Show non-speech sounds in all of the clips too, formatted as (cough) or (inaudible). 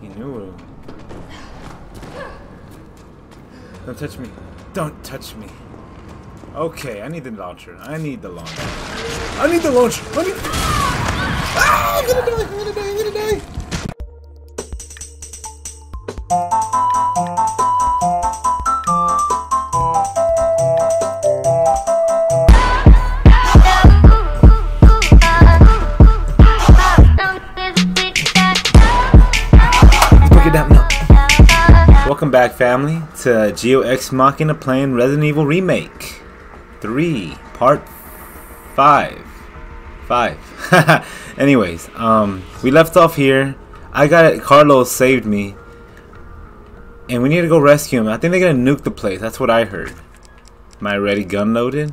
He knew. Don't touch me. Don't touch me. Okay, I need the launcher. I need the launcher. I need the launcher. I need. Ah! I'm gonna die. I'm gonna die. I'm gonna die. Back, family, to Gio X Machina playing Resident Evil Remake 3, Part 5. 5. (laughs) Anyways, um, we left off here. I got it. Carlos saved me. And we need to go rescue him. I think they're gonna nuke the place. That's what I heard. Am I ready gun loaded?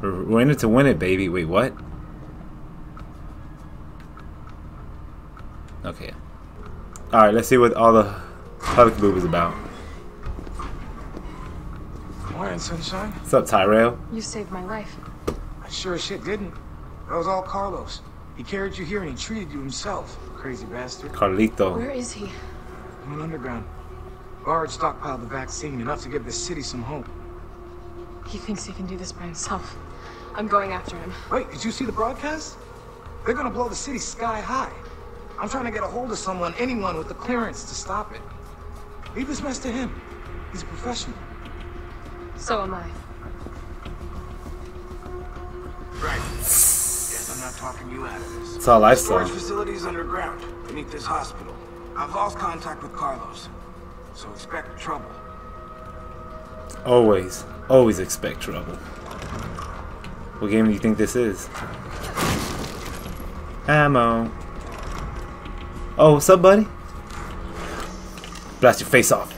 We're in it to win it, baby. Wait, what? Okay. Alright, let's see what all the public boob is about. Morning, sunshine. What's up, Tyrell? You saved my life. I sure as shit didn't. That was all Carlos. He carried you here and he treated you himself. Crazy bastard. Carlito. Where is he? He went underground. Guards stockpiled the vaccine enough to give the city some hope. He thinks he can do this by himself. I'm going after him. Wait, did you see the broadcast? They're gonna blow the city sky high. I'm trying to get a hold of someone, anyone with the clearance to stop it. Leave this mess to him. He's a professional. So am I. Right. Guess I'm not talking you out of this. That's all I saw. Storage facilities underground, beneath this hospital. I've lost contact with Carlos, so expect trouble. Always, always expect trouble. What game do you think this is? Ammo. Oh, what's up, buddy? Blast your face off.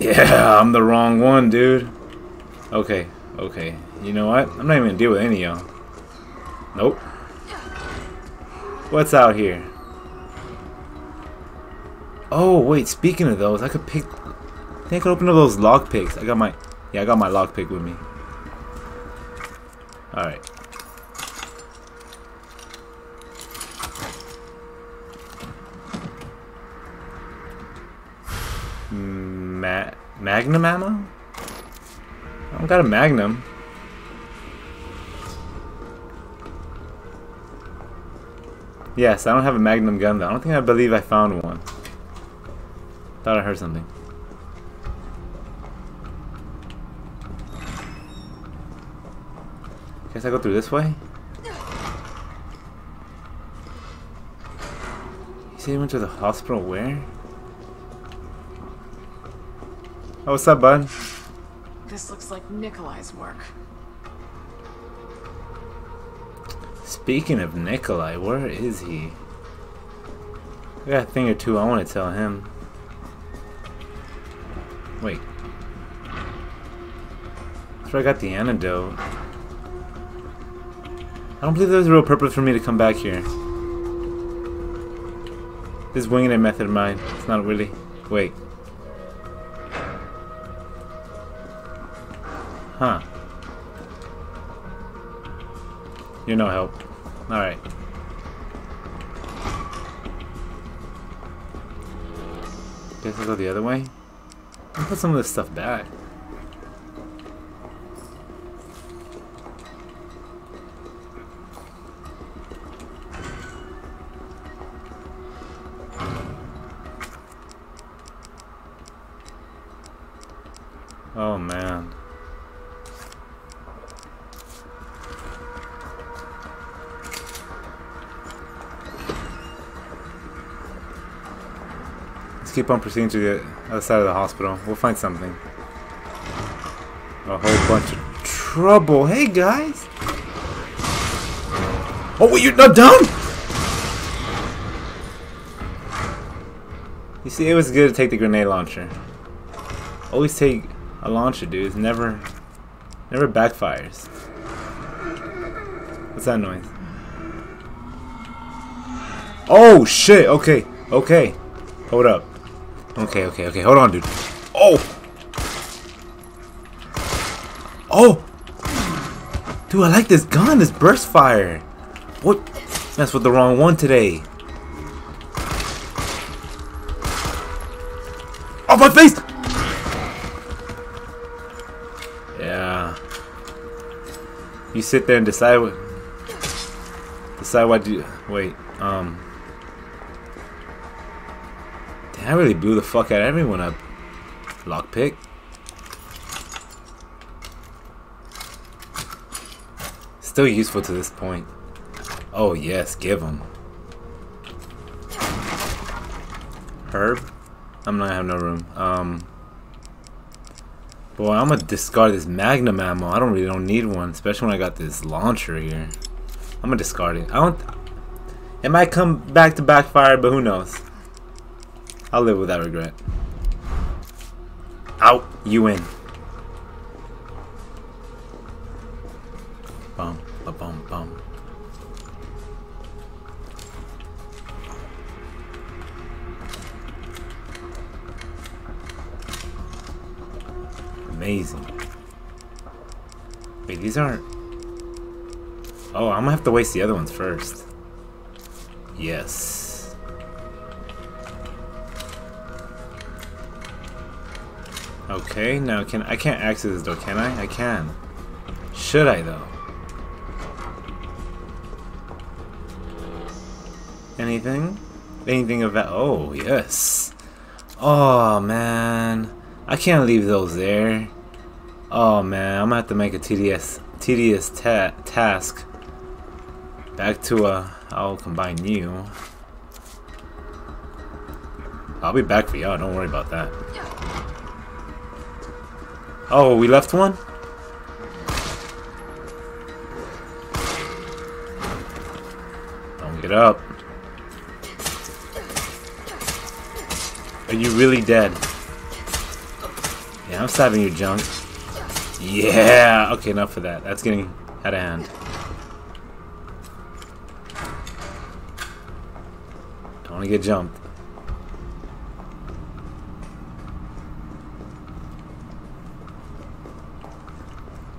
Yeah, I'm the wrong one, dude. Okay, okay. You know what? I'm not even gonna deal with any of y'all. Nope. What's out here? Oh, wait, speaking of those, I could pick I think I could open up those lock picks. I got my yeah, I got my lock pick with me. All right. Ma Magnum ammo? I don't got a Magnum. Yes, I don't have a Magnum gun though. I don't think I believe I found one. Thought I heard something. Guess I go through this way? You say you went to the hospital where? Oh, what's up, bud? This looks like Nikolai's work. Speaking of Nikolai, where is he? I got a thing or two I want to tell him. Wait. That's where I got the antidote. I don't believe there's a real purpose for me to come back here. This winging it method of mine. It's not really. Wait. Huh. You're no help. Alright. Guess I'll go the other way. I'll put some of this stuff back. Keep on proceeding to the other side of the hospital. We'll find something. A whole bunch of trouble. Hey guys! Oh, wait, you're not done? You see, it was good to take the grenade launcher. Always take a launcher, dude. It never, never backfires. What's that noise? Oh shit! Okay, okay. Hold up. Okay, okay, okay. Hold on, dude. Oh! Oh! Dude, I like this gun, this burst fire. What? That's with the wrong one today. Off my face! Yeah. You sit there and decide what... Decide what you... Wait, um... I really blew the fuck out of everyone up. Lockpick. Still useful to this point. Oh, yes, give him. Herb? I'm not have no room. Um. Boy, I'm gonna discard this Magnum ammo. I don't really don't need one, especially when I got this launcher here. I'm gonna discard it. I don't. It might come back to backfire, but who knows? I'll live with that regret. Out, you in. Bum, ba bum, bum. Amazing. Wait, these aren't... Oh, I'm gonna have to waste the other ones first. Yes. Okay, now can I can't access this door, can I? I can. Should I though? Anything? Anything of that? Oh, yes. Oh, man. I can't leave those there. Oh, man. I'm gonna have to make a tedious, tedious ta task. Back to a... I'll combine you. I'll be back for y'all. Don't worry about that. Oh, we left one? Don't get up. Are you really dead? Yeah, I'm stabbing your junk. Yeah! Okay, enough for that. That's getting out of hand. Don't want to get jumped.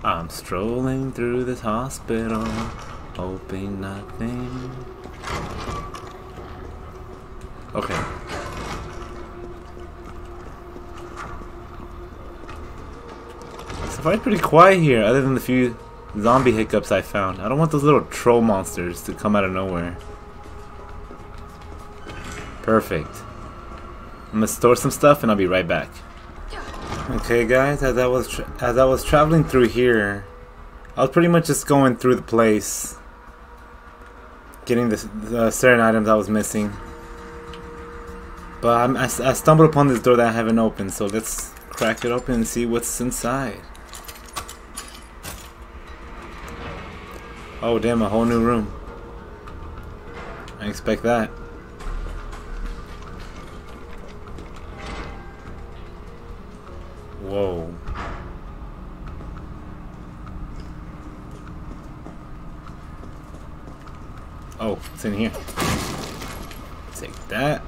I'm strolling through this hospital, hoping nothing. Okay. So far, it's pretty quiet here, other than the few zombie hiccups I found. I don't want those little troll monsters to come out of nowhere. Perfect. I'm gonna store some stuff and I'll be right back. Okay, guys, as I was as I was traveling through here, I was pretty much just going through the place, getting the, the certain items I was missing. But I, I stumbled upon this door that I haven't opened, so let's crack it open and see what's inside. Oh damn, a whole new room. I expect that. Whoa. Oh, it's in here. Take that.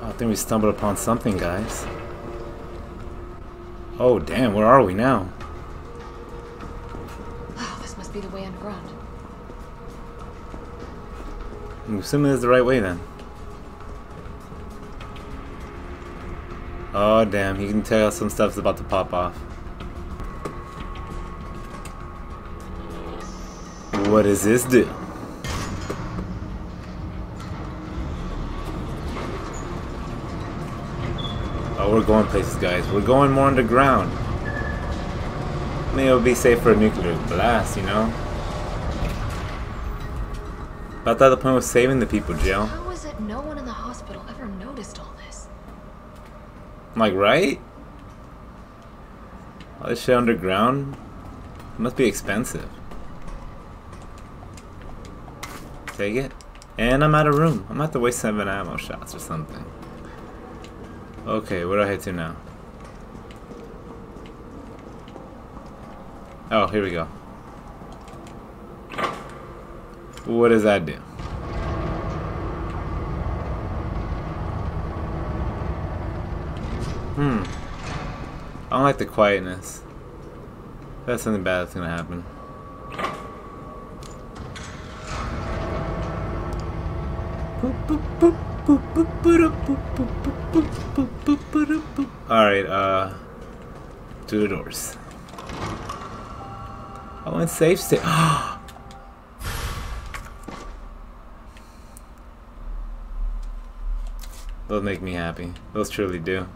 Oh, I think we stumbled upon something, guys. Oh, damn, where are we now? Oh, this must be the way underground. I'm assuming this is the right way then. Oh damn, you can tell some stuff's about to pop off. What does this do? Oh, we're going places, guys. We're going more underground. Maybe it'll be safe for a nuclear blast, you know? But I thought the point was saving the people, Jill. How is it no one in the hospital ever noticed all this? I'm like, right? All this shit underground? Must be expensive. Take it. And I'm out of room. I'm gonna to waste seven ammo shots or something. Okay, where do I head to now? Oh, here we go. What does that do? Hmm. I don't like the quietness. That's something bad that's gonna happen. Alright, uh... To the doors. I want safe state. (gasps) Those make me happy. Those truly do.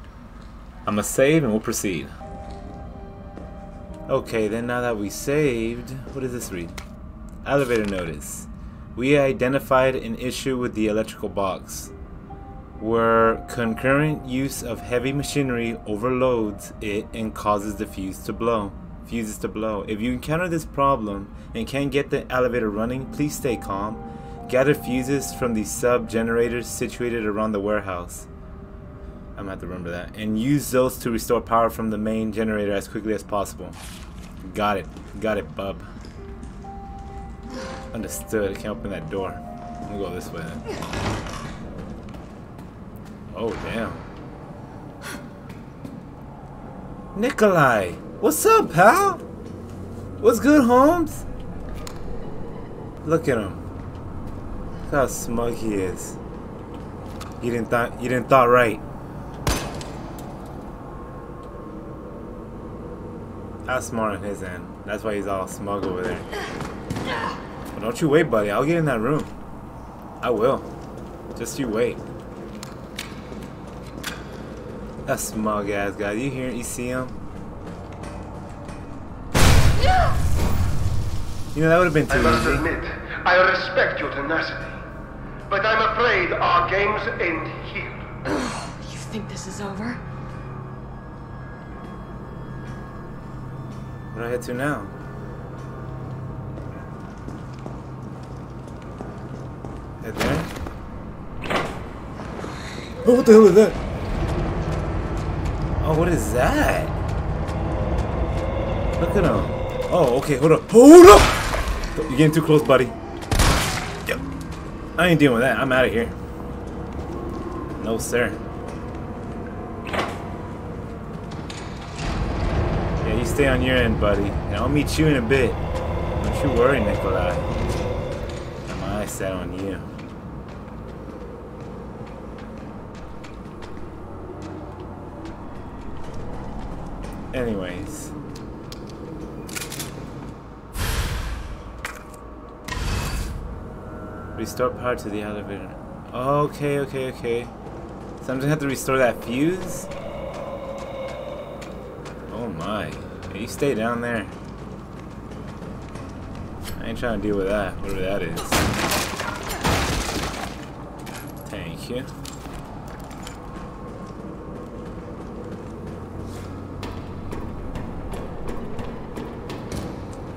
I'm gonna save and we'll proceed. Okay, then now that we saved, what does this read? Elevator notice. We identified an issue with the electrical box where concurrent use of heavy machinery overloads it and causes the fuse to blow. Fuses to blow. If you encounter this problem and can't get the elevator running, please stay calm. Gather fuses from the sub generators situated around the warehouse. I'm gonna have to remember that. And use those to restore power from the main generator as quickly as possible. Got it. Got it, bub. Understood. I can't open that door. I'm gonna go this way then. Oh, damn. Nikolai! What's up, pal? What's good, Holmes? Look at him. Look how smug he is. You didn't thought you didn't thought right. That's smart on his end. That's why he's all smug over there. But don't you wait, buddy. I'll get in that room. I will. Just you wait. That smug ass guy. You hear? You see him? You know that would have been too I too must easy. admit, I respect your tenacity. But I'm afraid our games end here. (sighs) You think this is over? What do I head to now? Head there? Oh, what the hell is that? What is that? Look at him. Oh, okay, hold up. Hold up! You're getting too close, buddy. Yep. I ain't dealing with that. I'm out of here. No, sir. Yeah, you stay on your end, buddy. And I'll meet you in a bit. Don't you worry, Nikolai. Got my eyes set on you. Anyways. Restore power to the elevator. Okay, okay, okay. So I'm just gonna have to restore that fuse? Oh my. Yeah, you stay down there. I ain't trying to deal with that, whatever that is. Thank you.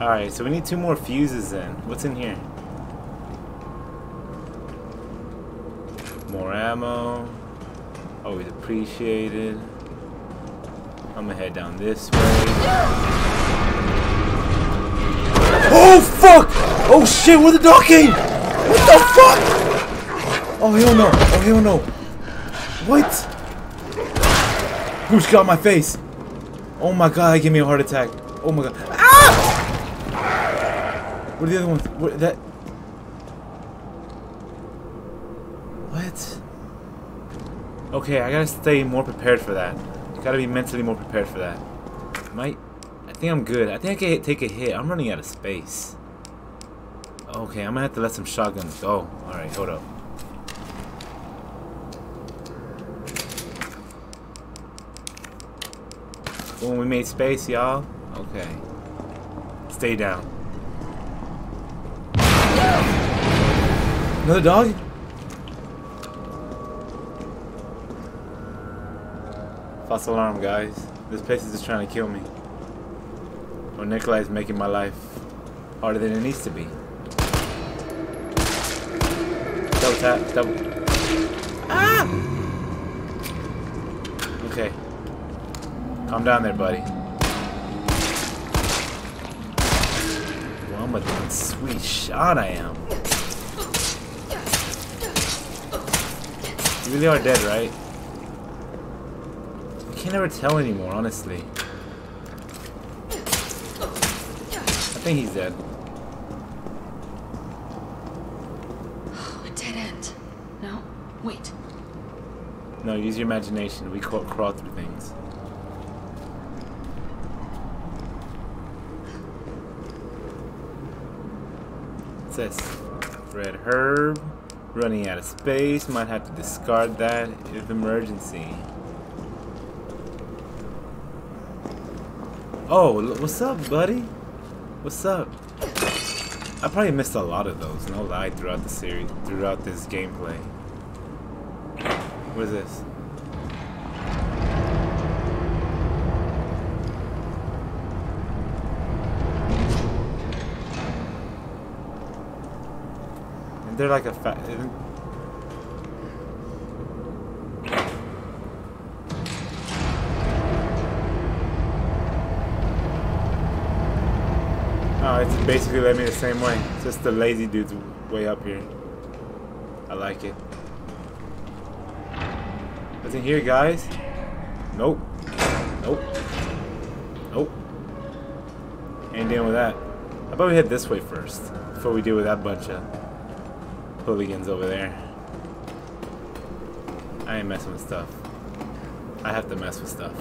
Alright, so we need two more fuses then. What's in here? More ammo. Always appreciated. I'm gonna head down this way. Oh fuck! Oh shit, where the dog came! What the fuck? Oh hell no! Oh hell no! What? Who's got my face? Oh my god, that gave me a heart attack. Oh my god. Ah! What are the other ones? What that? What? Okay, I gotta stay more prepared for that. Gotta be mentally more prepared for that. Might. I think I'm good. I think I can take a hit. I'm running out of space. Okay, I'm gonna have to let some shotguns go. Alright, hold up. Boom, we made space, y'all. Okay. Stay down. Another dog? False alarm, guys. This place is just trying to kill me. Or is making my life harder than it needs to be. Double tap, double. Ah! Okay. Calm down there, buddy. I'm a sweet shot I am. You really are dead, right? I can never tell anymore, honestly. I think he's dead. A dead end. No? Wait. No, use your imagination. We crawl through things. What's this? Red herb. Running out of space. Might have to discard that if emergency. Oh, what's up, buddy? What's up? I probably missed a lot of those, no lie, throughout the series, throughout this gameplay. What is this? They're like a fat. Oh, it's basically led me the same way. Just the lazy dude's way up here. I like it. In here, guys? Nope. Nope. Nope. Ain't dealing with that. How about we head this way first before we deal with that bunch of hooligans over there? I ain't messing with stuff. I have to mess with stuff.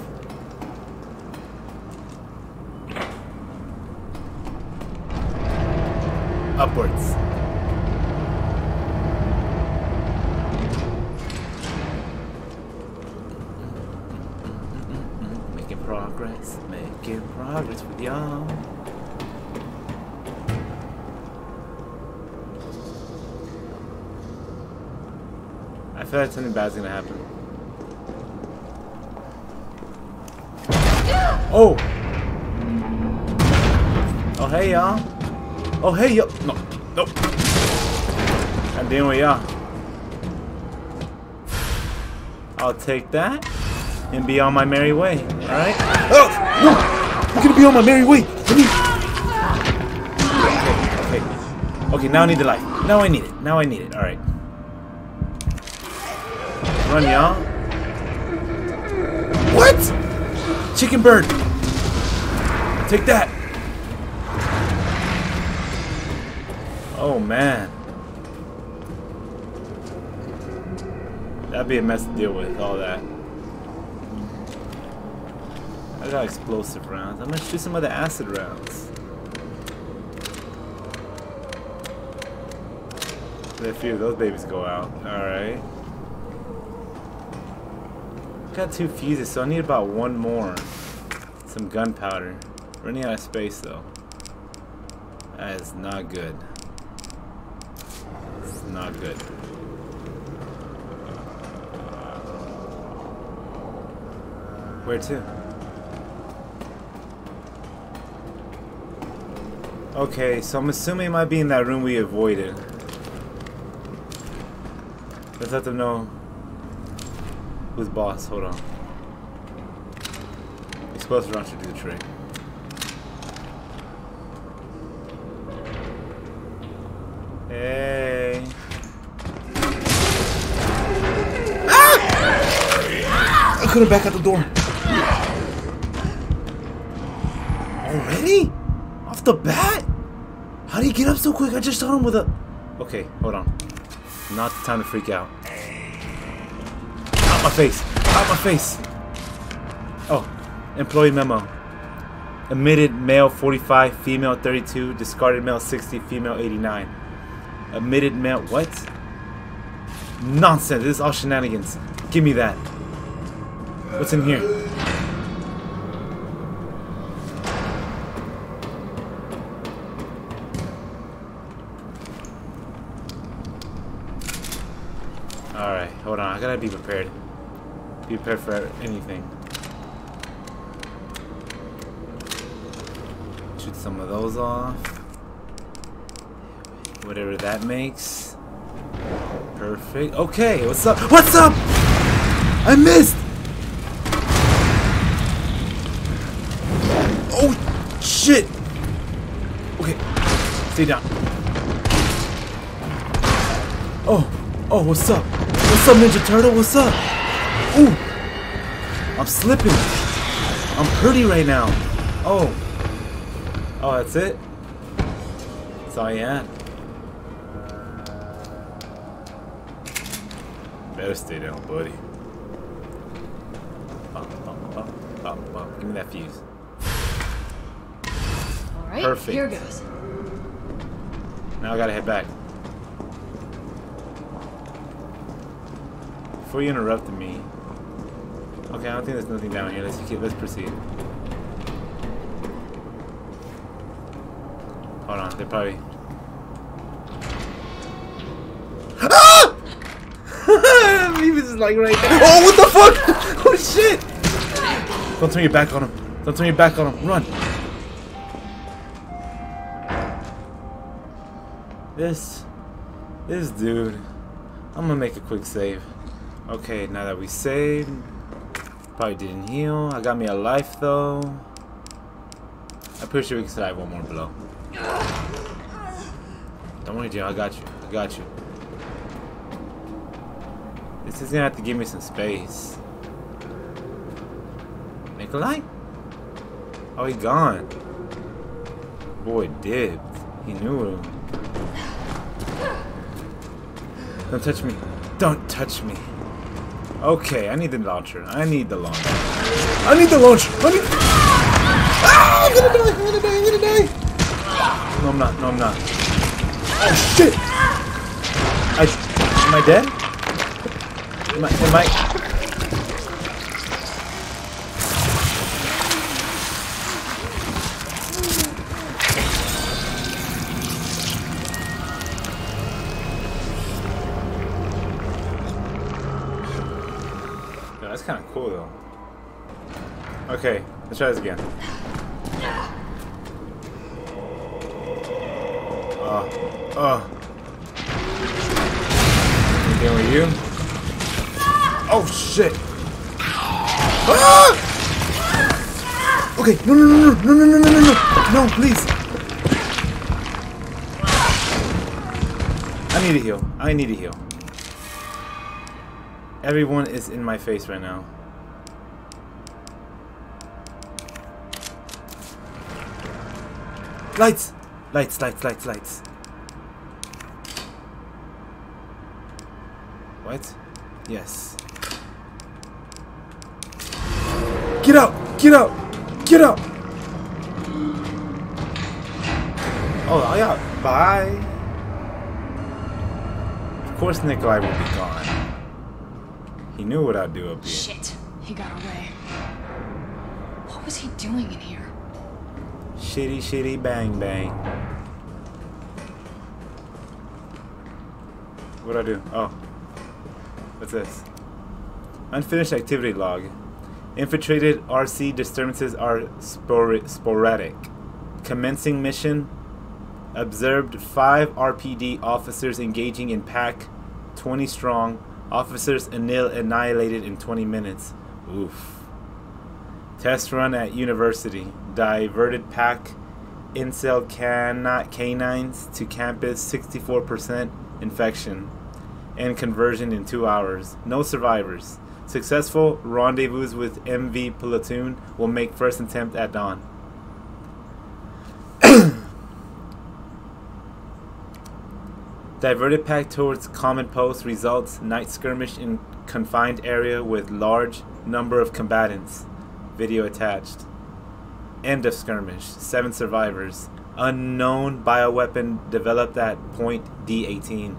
Upwards. Something bad's gonna happen. (gasps) Oh! Oh, hey, y'all. Oh, hey, yo. No, nope. I'm dealing with y'all. I'll take that and be on my merry way. Alright? (gasps) Oh! No! I'm gonna be on my merry way! Okay, okay. Okay, now I need the life. Now I need it. Now I need it. Alright. Run, y'all. What? Chicken bird. Take that. Oh man. That'd be a mess to deal with, all that. I got explosive rounds. I'm gonna shoot some of the acid rounds. Let a few of those babies go out. Alright. Got two fuses, so I need about one more. Some gunpowder. Running out of space though. That is not good. It's not good. Where to? Okay, so I'm assuming it might be in that room we avoided. Let's let them know who's boss. Hold on. Explosive round should do the trick. Hey. Ah! I couldn't back out the door. Already? Off the bat? How do you get up so quick? I just shot him with a... Okay, hold on. Not the time to freak out. My face! Out my face! Oh, employee memo. Admitted male 45, female 32, discarded male 60, female 89. Admitted male. What? Nonsense. This is all shenanigans. Give me that. What's in here? Alright, hold on. I gotta be prepared. Be prepared for anything. Shoot some of those off. Whatever that makes. Perfect. Okay, what's up? What's up? I missed! Oh, shit! Okay, stay down. Oh, oh, what's up? What's up, Ninja Turtle? What's up? Ooh, I'm slipping. I'm pretty right now. Oh. Oh, that's it? That's all you had. Better stay down, buddy. Up, up, up, up, up. Give me that fuse. All right, Perfect. here goes. Now I gotta head back. Before you interrupted me. Okay, I don't think there's nothing down here. Let's keep. Let's proceed. Hold on, they're probably. Ah! (laughs) Is like right there. Oh, what the fuck? (laughs) Oh shit! Don't turn your back on him. Don't turn your back on him. Run. This, this dude. I'm gonna make a quick save. Okay, now that we saved, probably didn't heal. I got me a life though. I'm pretty sure we can survive one more blow. Don't worry, Joe. I got you. I got you. This is gonna have to give me some space. Make a Nikolai? Oh, he gone. Boy dipped. He knew him. Don't touch me. Don't touch me. Okay, I need the launcher. I need the launcher. I need the launcher. I need. Ah! I'm gonna die. I'm gonna die. I'm gonna die. No, I'm not. No, I'm not. Oh shit! I. Am I dead? Am I? Am I? Okay, let's try this again. Uh, uh. Anything with you? Oh shit! Ah! Okay, no, no, no, no, no, no, no, no, no, no, please. I need to heal. I need to heal. Everyone is in my face right now. Lights! Lights, lights, lights, lights. What? Yes. Get out! Get out! Get out! Oh, yeah. Bye. Of course Nikolai will be gone. He knew what I'd do up here. Shit, he got away. What was he doing in here? Shitty, shitty, bang, bang. What'd I do? Oh. What's this? Unfinished activity log. Infiltrated RC disturbances are spor- sporadic. Commencing mission. Observed 5 RPD officers engaging in pack 20 strong. Officers annihil- annihilated in 20 minutes. Oof. Test run at university. Diverted pack incel cana- canines to campus 64% infection and conversion in two hours. No survivors. Successful rendezvous with MV platoon will make first attempt at dawn. (coughs) Diverted pack towards common post results night skirmish in confined area with large number of combatants. Video attached. End of skirmish. Seven survivors. Unknown bioweapon developed at point D18.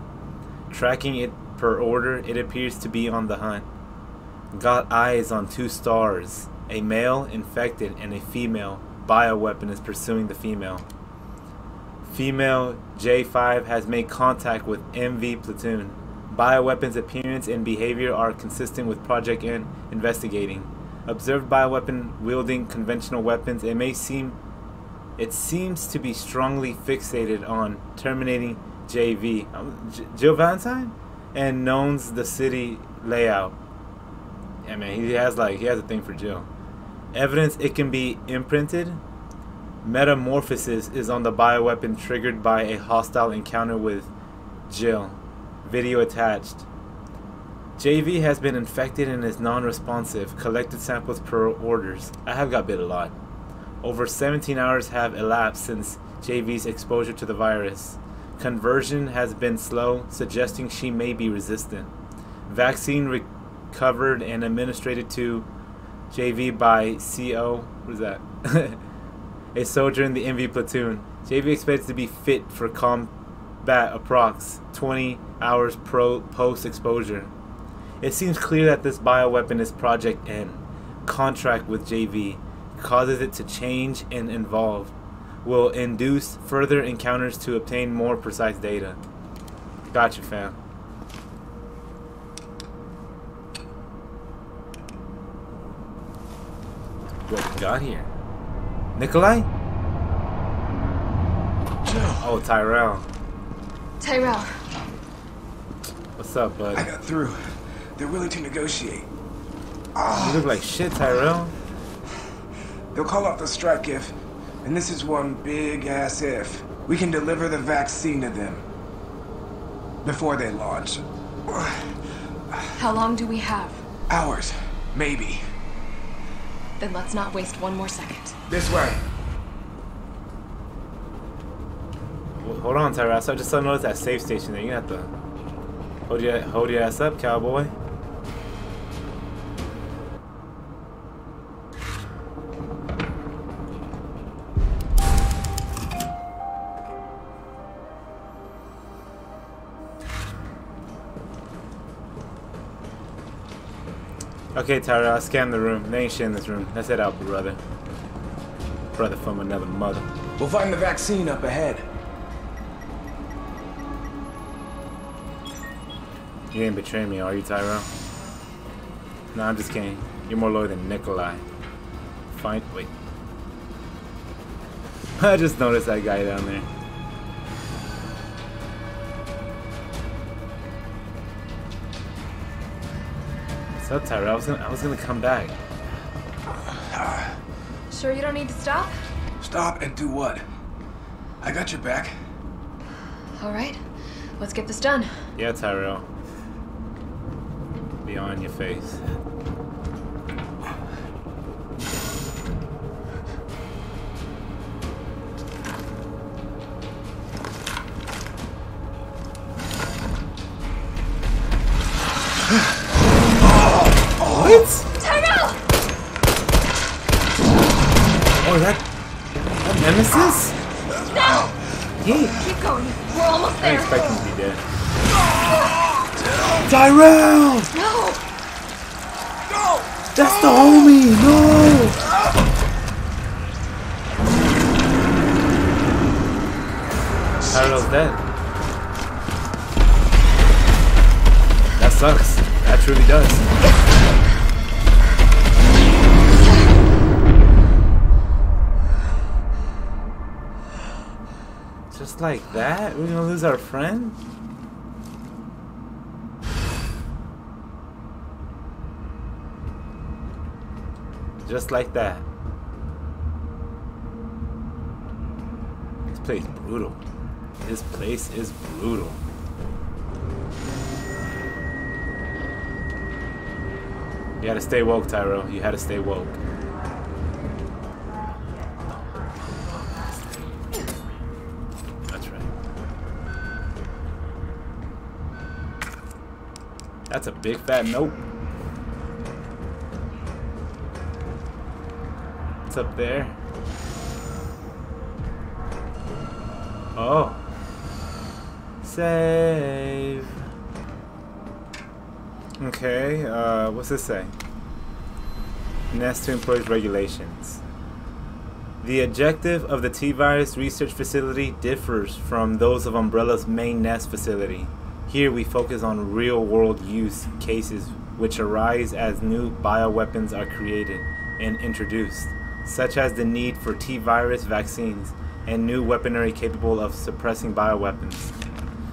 Tracking it per order, it appears to be on the hunt. Got eyes on two stars. A male infected and a female bioweapon is pursuing the female. Female J5 has made contact with MV platoon. Bioweapons appearance and behavior are consistent with Project N investigating. Observed bioweapon wielding conventional weapons. It may seem it seems to be strongly fixated on terminating JV. Um, Jill Valentine? And knowns the city layout. Yeah, man, he has like he has a thing for Jill. Evidence it can be imprinted. Metamorphosis is on the bioweapon triggered by a hostile encounter with Jill. Video attached. JV has been infected and is non-responsive. Collected samples per orders. I have got bit a lot. Over 17 hours have elapsed since JV's exposure to the virus. Conversion has been slow, suggesting she may be resistant. Vaccine recovered and administered to JV by CO. What is that? (laughs) a soldier in the MV platoon. JV expected to be fit for combat approx 20 hours pro post exposure. It seems clear that this bioweapon is Project N. Contract with JV causes it to change and evolve. Will induce further encounters to obtain more precise data. Gotcha, fam. What we got here? Nikolai? Oh, Tyrell. Tyrell, What's up, bud? I got through. They're willing to negotiate. You look like shit, Tyrell. They'll call off the strike if, and this is one big ass if, we can deliver the vaccine to them. Before they launch. how long do we have? Hours. Maybe. Then let's not waste one more second. This way. Well, hold on, Tyrell. So I just saw notice that safe station there. You have to hold your hold your ass up, cowboy. Okay, Tyrell, scan the room. They ain't shit in this room. Let's head out, brother. Brother from another mother. We'll find the vaccine up ahead. You ain't betraying me, are you, Tyrell? No, I'm just kidding. You're more loyal than Nikolai. Fine. Wait. (laughs) I just noticed that guy down there. What's up, I was gonna, I was gonna come back. Sure you don't need to stop? Stop and do what? I got your back. All right, let's get this done. Yeah, Tyrell. Be on your face. Tyrell! No! No! That's the homie! No! Tyrell's dead. That sucks. That truly does. Just like that? We're gonna lose our friend? Just like that. This place brutal. This place is brutal. You gotta stay woke, Tyro. You had to stay woke. That's right. That's a big fat nope. Up there? Oh. Save. Okay, uh, what's this say? Nest to employees regulations. The objective of the T-Virus research facility differs from those of Umbrella's main Nest facility. Here we focus on real-world use cases which arise as new bioweapons are created and introduced, such as the need for T-Virus vaccines and new weaponry capable of suppressing bioweapons.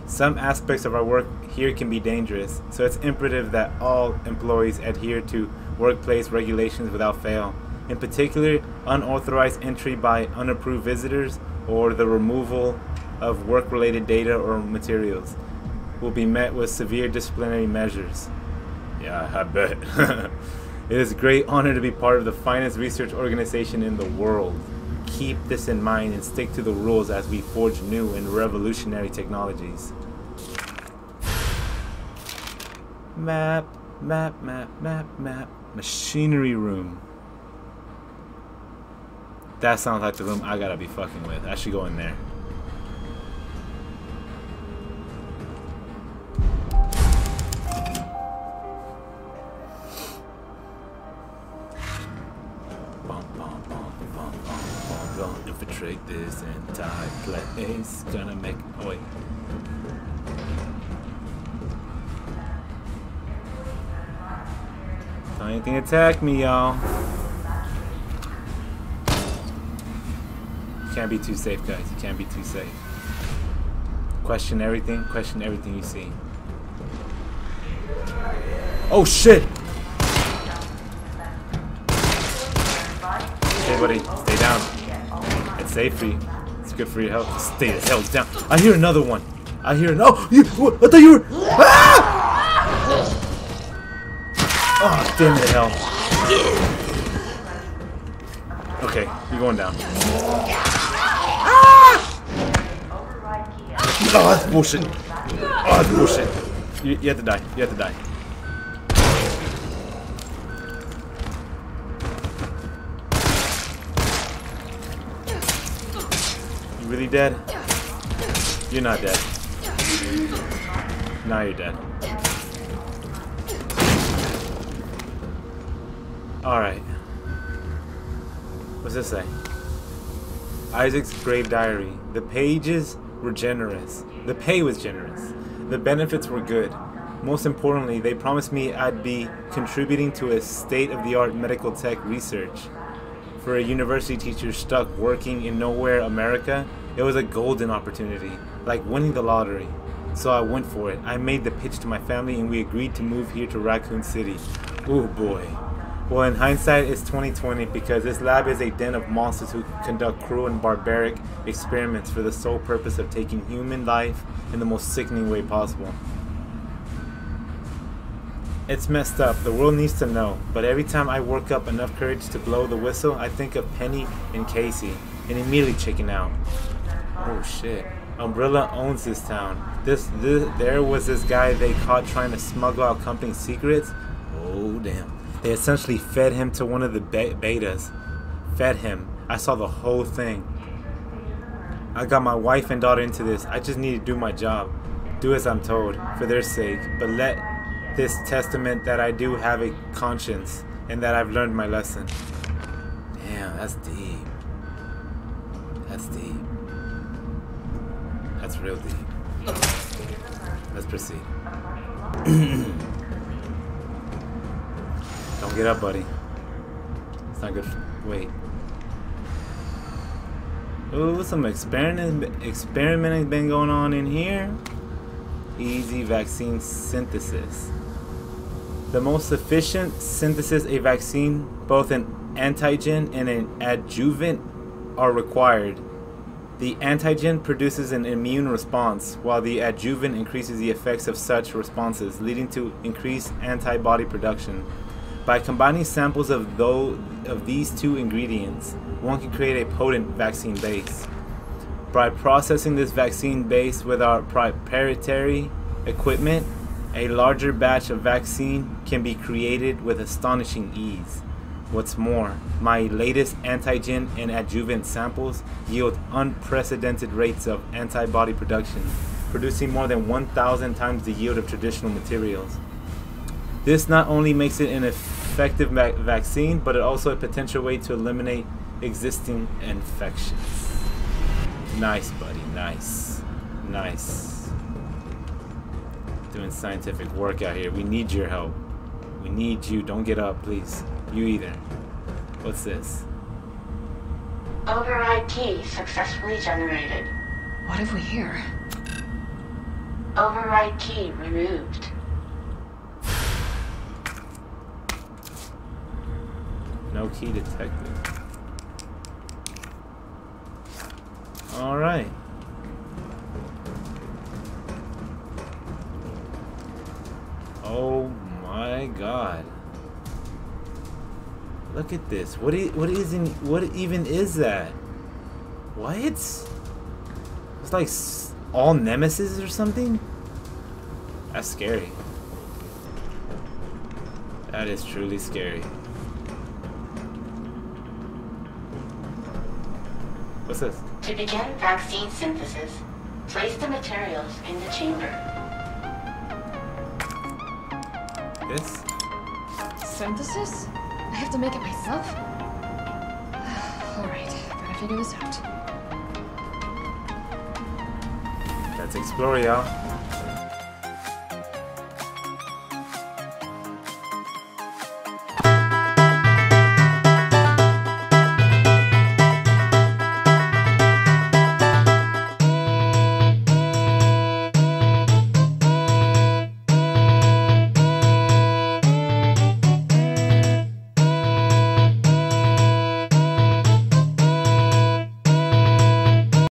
Some aspects of our work here can be dangerous, so it's imperative that all employees adhere to workplace regulations without fail. In particular, unauthorized entry by unapproved visitors or the removal of work related data or materials will be met with severe disciplinary measures. Yeah, I bet. (laughs) it is a great honor to be part of the finest research organization in the world. Keep this in mind and stick to the rules as we forge new and revolutionary technologies. Map, map, map, map, map. Machinery room. That sounds like the room I gotta be fucking with. I should go in there. Infiltrate this entire place. Gonna make. Oh, wait. Don't anything attack me, y'all. Can't be too safe, guys. You can't be too safe. Question everything. Question everything you see. Oh shit! Hey, buddy, stay down. For you. It's good for your health. Stay the hell down. I hear another one. I hear no. You. I thought you were. Ah! Oh, damn it, hell. Okay, you're going down. Ah! Oh, that's bullshit. Oh, that's bullshit. You, you have to die. You have to die. Really dead? You're not dead. Now you're dead. Alright. What's this say? Isaac's grave diary. The pages were generous. The pay was generous. The benefits were good. Most importantly, they promised me I'd be contributing to a state of the art medical tech research. For a university teacher stuck working in nowhere America, it was a golden opportunity, like winning the lottery. So I went for it. I made the pitch to my family and we agreed to move here to Raccoon City. Oh boy. Well, in hindsight, it's 2020 because this lab is a den of monsters who conduct cruel and barbaric experiments for the sole purpose of taking human life in the most sickening way possible. It's messed up. The world needs to know. But every time I work up enough courage to blow the whistle, I think of Penny and Casey and immediately chicken out. Oh shit. Umbrella owns this town. This, this there was this guy they caught trying to smuggle out company secrets. Oh damn. They essentially fed him to one of the be- betas. Fed him. I saw the whole thing. I got my wife and daughter into this. I just need to do my job. Do as I'm told, for their sake. But let this testament that I do have a conscience and that I've learned my lesson. Damn, that's deep. That's deep. Real deep. Let's proceed. (clears throat) Don't get up, buddy. It's not good. Wait. Ooh, some experiment experimenting been going on in here. Easy vaccine synthesis. The most efficient synthesis a vaccine, both an antigen and an adjuvant, are required. The antigen produces an immune response, while the adjuvant increases the effects of such responses, leading to increased antibody production. By combining samples of, those, of these two ingredients, one can create a potent vaccine base. By processing this vaccine base with our proprietary equipment, a larger batch of vaccine can be created with astonishing ease. What's more, my latest antigen and adjuvant samples yield unprecedented rates of antibody production, producing more than 1,000 times the yield of traditional materials. This not only makes it an effective va- vaccine, but it also a potential way to eliminate existing infections. Nice, buddy. Nice. Nice. Doing scientific work out here. We need your help. We need you. Don't get up, please. You either. What's this? Override key successfully generated. What have we here? Override key removed. No key detected. Alright. Oh my god. Look at this. What is what is in what even is that? What? It's like all nemesis or something? That's scary. That is truly scary. What's this? To begin vaccine synthesis, place the materials in the chamber. This? Synthesis? Have to make it myself? (sighs) Alright, gotta figure this out. Let's explore, y'all.